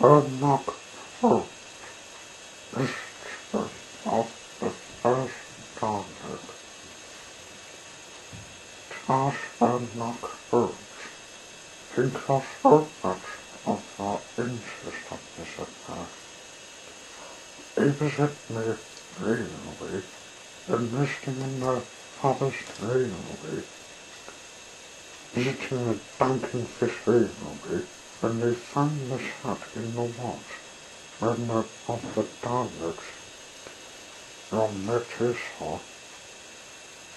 knock first. Oh, this is of the first topic. Toss a knock first. Think of so much of our interest of this affair. Opposite me railway, enlisting in the Forest Railway, visiting the Duncan Fish Railway, when they found this hut in the when the, of the Daleks,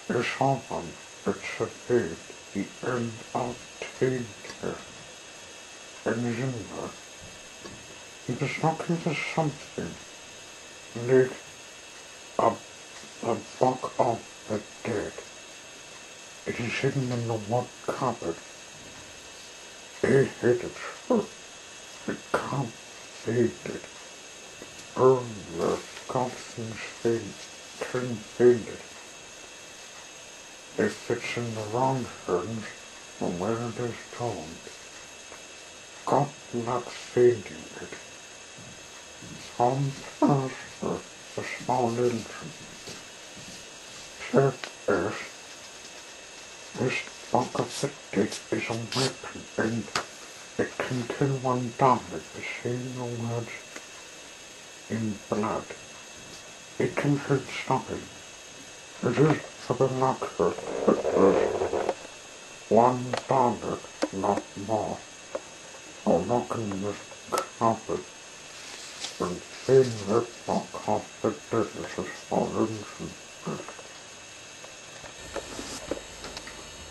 they saw one that surveyed the end of Tainter in Zimmer. He was looking for something like a, a book of the dead. It is hidden in the wood cupboard. He hid it. It can't fade it. Burn the God's fade, turn faded. If it's in the wrong hands, from where it is torn, God not fading it. Some faster, a small engine. Third is, this the dead is a weapon and it can kill one down with the words in blood. It can hurt stopping. It is for the one dollar, not more. Or knocking this carpet and seeing this book of the dead is small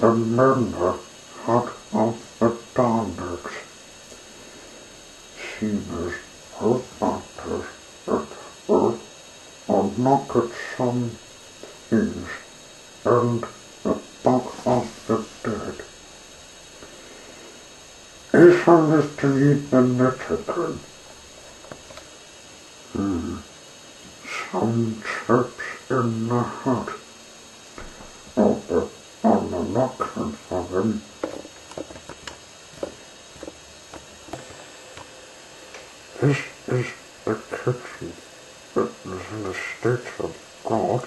a member out of the Daleks. Seems her doctors at her or knock at some things and the book of the dead. Is a mystery the Netican? Hmm. Some chirps in the hut. On for them. This is the kitchen that is in a state of God,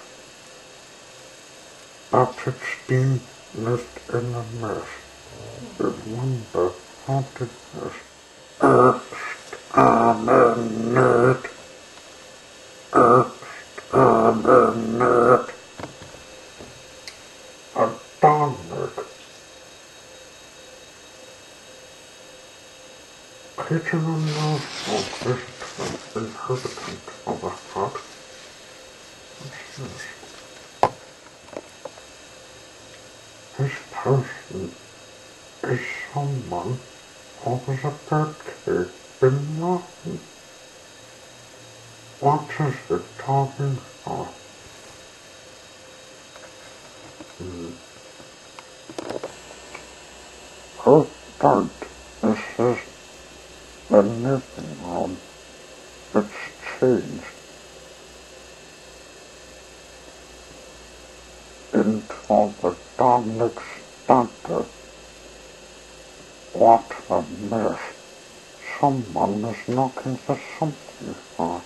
but it's been left in a mess. Wonder haunted mess. Erst Nose of this inhabitant of a hut. This? Person is someone who was a birthday bin Laden. What is talking for? Hmm. Is this the living room. It's changed into the Dalek starter. What a mess. Someone is knocking for something for.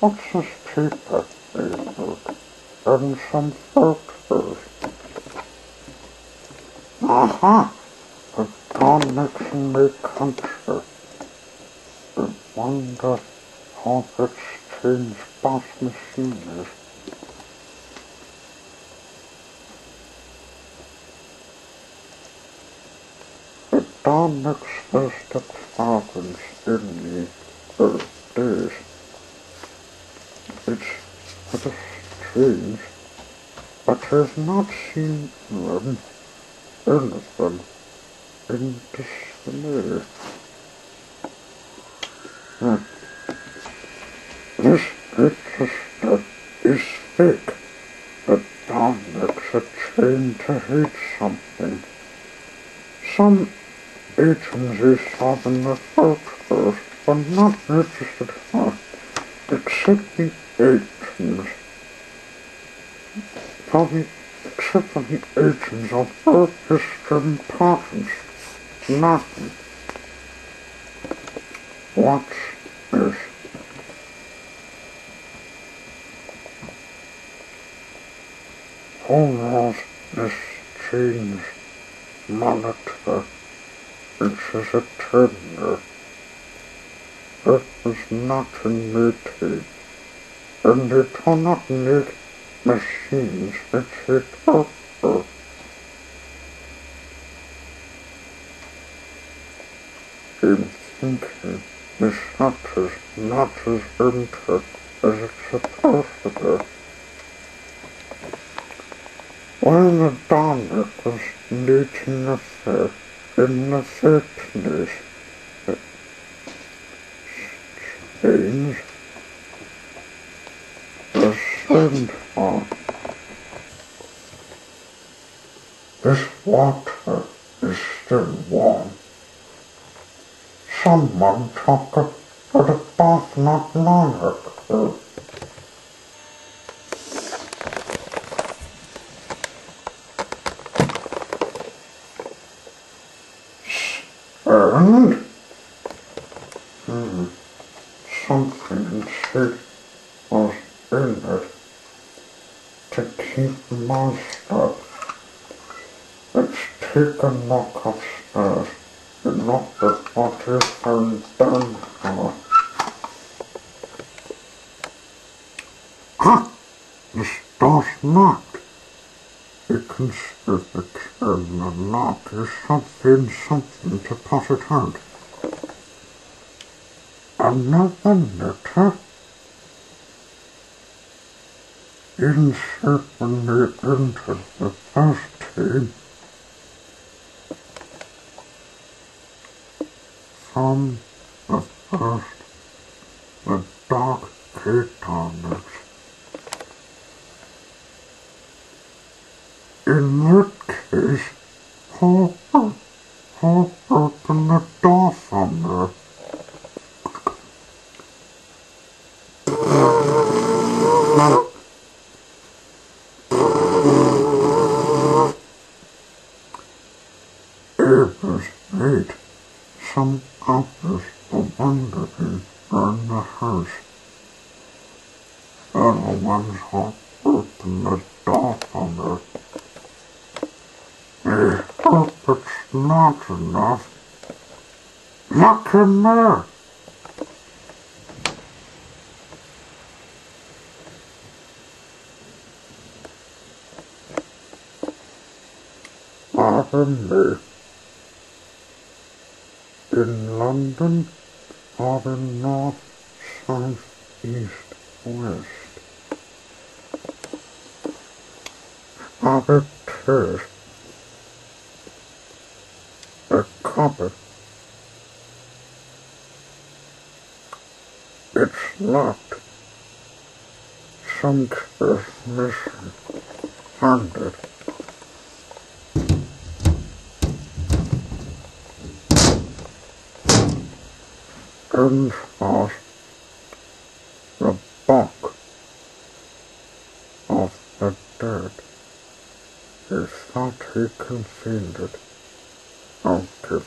What's this paper? And some photos. Aha! The Daleks in the country. I wonder how this strange boss machine is. The Daleks first experiments in the days. It's rather strange, but has not seen them, any of and customer. This ancestor is fake, but Dominic's a chain to hate something. Some agencies have in the photos but not interested huh? except the agents. Probably except for the agents of Earth History Patents. Nothing. Watch this? Who was this change monitor? It is a tender. It is not meeting. And they do not need machines that hit over. Thinking is not as entered as it's supposed to be. When the Dalek was leading the fair in the third place, it changed the center. This water is still warm. Someone took it to the bath not ago. And hmm, something inside was in it to keep monster. It's taken knock upstairs not the found down her. Ah! This does not. It still return the knock is something, something to put it out. Another letter insert when we entered the first team from the first the dark Cataners. In that case, who, who opened the door for me? It was late. Some others were wondering around the house. They're the ones who opened the door for me. I hope it's not enough. Look in there. Pardon. In London in north, south, east, west. Are it is a copper. It's locked. Some is missing. Hundred. And the bulk of the dirt. He thought he concealed it. I'll give it to Percy. The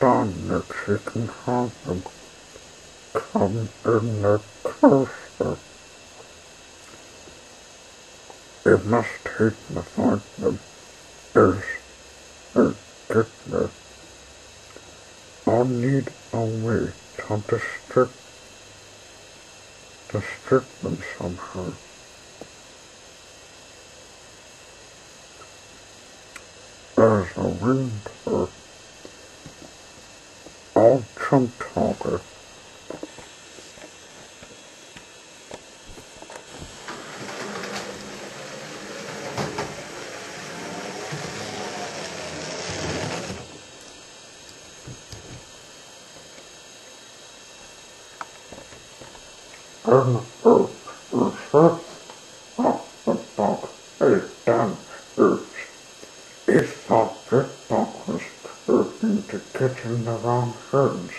Daleks, you can have them come in the coaster. It must take the find them is and get. I'll need a way to distract distract them somehow. There's a window. I'll jump talker. and earth is set off the dog is done earth. He thought the dog was hurting to get the wrong hands.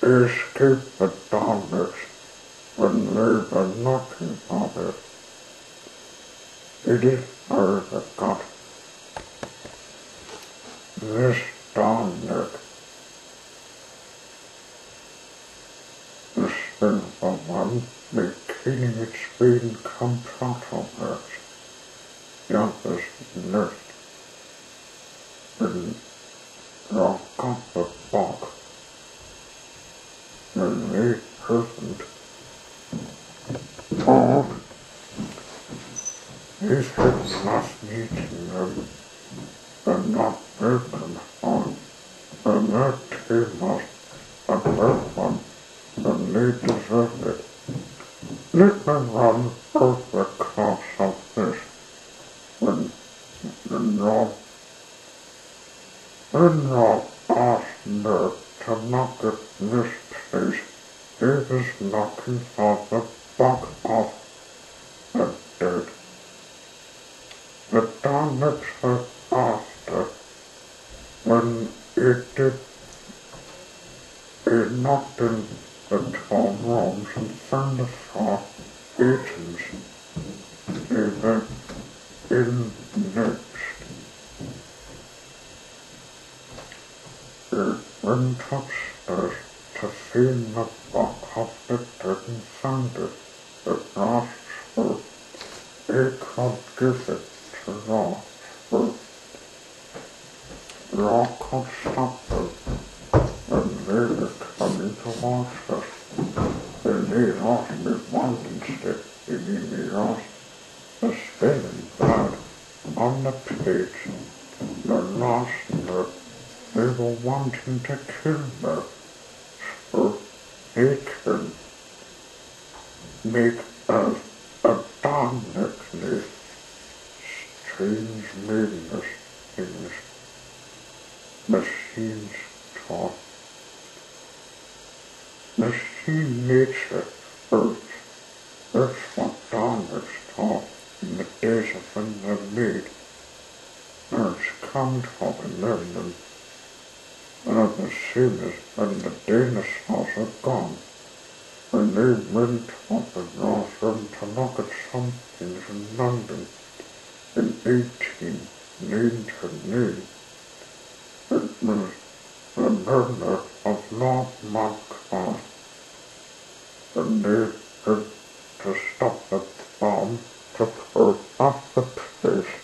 Escape the dogs when they were knocking it. It is that got this silver one making its being comfortable. Youngest nurse in up the bog. And they husband told his head last meeting them and not broken on. And that he must a bird one and they deserved it. Let me run the cost of this when the North the North asked me to knock at this place. He was knocking for the buck off the dead. The had asked her when it did it knocked in the twelve rooms and thunderstorm agents even in next. It went upstairs to see the back of the dead found it. It asked her he could give it to Ross. Ross could stop it and they were coming towards us. And they lost me stick, they gave me lost the spinning blood on the page. The last note, they were wanting to kill me. So they can make us a darkly strange meaningless things. Machines sinners, and the Danish house had gone, and they went up and asked them to look at something in London in 1899. It was the murder of Lord Montcalm, and they had to stop the bomb to throw off the place.